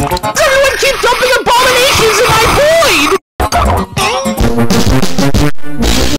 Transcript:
Everyone keep dumping abominations in my void!